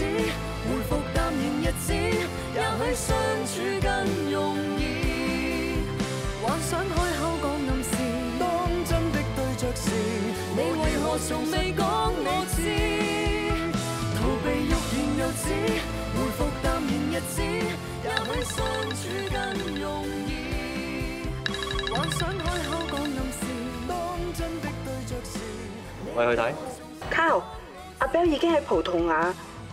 回复淡然日子，也许相处更容易。幻想开口讲暗示，当真的对着时，你为何从未讲我知？逃避欲言又止，回复淡然日子，也许相处更容易。幻想开口讲暗示，当真的对着时，我去睇。c a 阿 Bell 已经喺葡萄牙。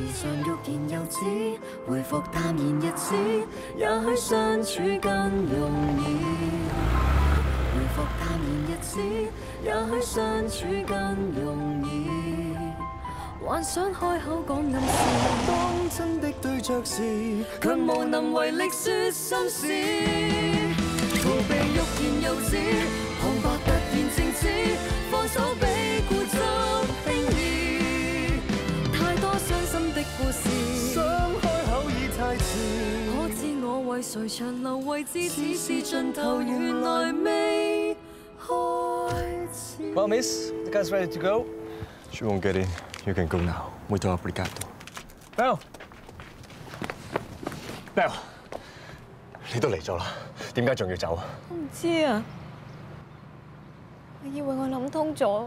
时常欲言又止，回复淡然日子，也许相处更容易。回复淡然日子，也许相处更容易。幻想开口讲暗示，当真的对着时，却无能为力说心事。逃避欲言又止，空白突然静止，放手比固执。想开开口已太迟，可知我为谁长留只是尽头原来未始。Well, Miss, the g u y s ready to go. She won't get in. You can go now. Mucho agradecido. Bell, Bell, 你都嚟咗啦，点解仲要走？啊？我唔知啊。我以为我谂通咗。